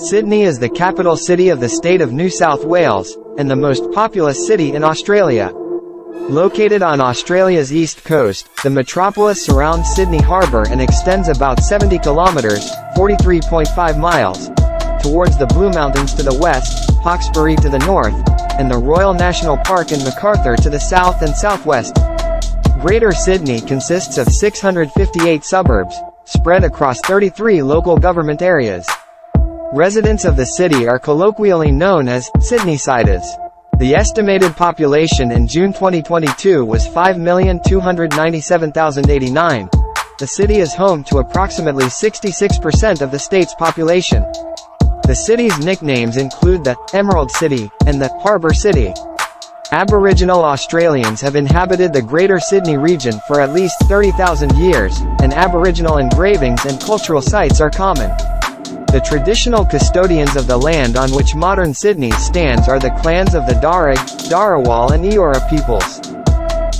Sydney is the capital city of the state of New South Wales, and the most populous city in Australia. Located on Australia's east coast, the metropolis surrounds Sydney Harbour and extends about 70 kilometres, 43.5 miles, towards the Blue Mountains to the west, Hawkesbury to the north, and the Royal National Park in Macarthur to the south and southwest. Greater Sydney consists of 658 suburbs, spread across 33 local government areas. Residents of the city are colloquially known as Sydneysiders. The estimated population in June 2022 was 5,297,089. The city is home to approximately 66% of the state's population. The city's nicknames include the Emerald City and the Harbour City. Aboriginal Australians have inhabited the Greater Sydney region for at least 30,000 years, and Aboriginal engravings and cultural sites are common. The traditional custodians of the land on which modern Sydney stands are the clans of the Darug, Dharawal and Eora peoples.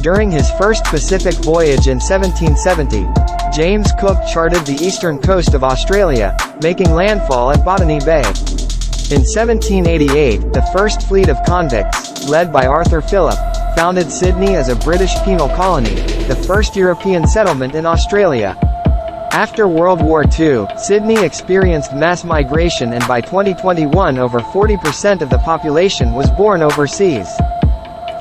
During his first Pacific voyage in 1770, James Cook charted the eastern coast of Australia, making landfall at Botany Bay. In 1788, the first fleet of convicts, led by Arthur Phillip, founded Sydney as a British penal colony, the first European settlement in Australia. After World War II, Sydney experienced mass migration and by 2021 over 40% of the population was born overseas.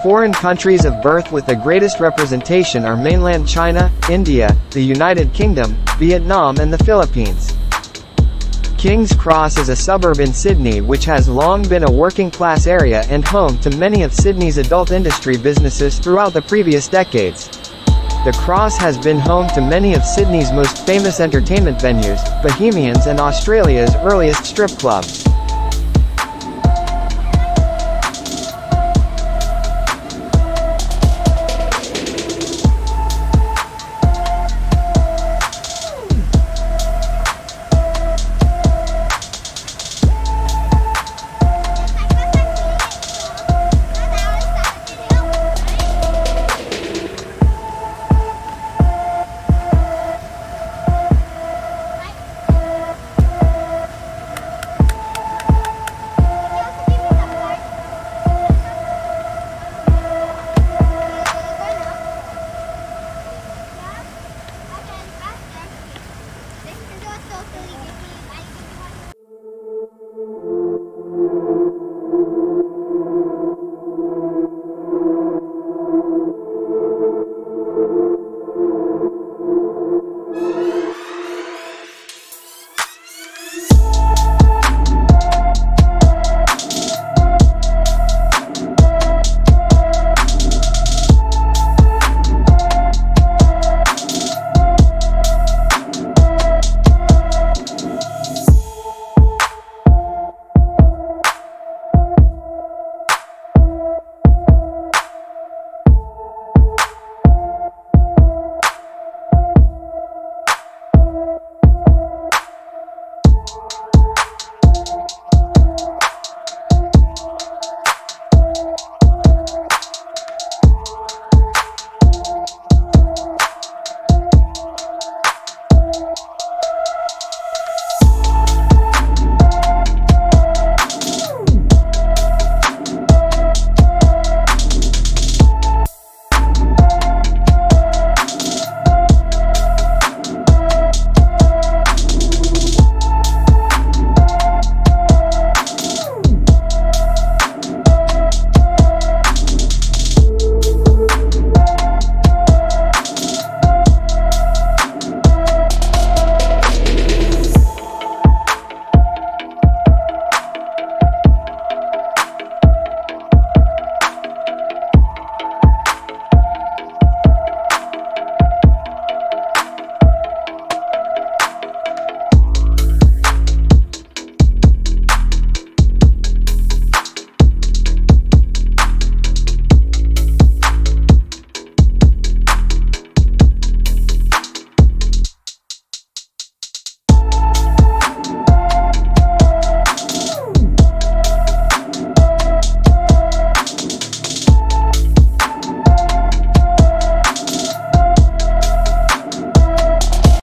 Foreign countries of birth with the greatest representation are mainland China, India, the United Kingdom, Vietnam and the Philippines. King's Cross is a suburb in Sydney which has long been a working-class area and home to many of Sydney's adult industry businesses throughout the previous decades. The Cross has been home to many of Sydney's most famous entertainment venues, Bohemians and Australia's earliest strip clubs.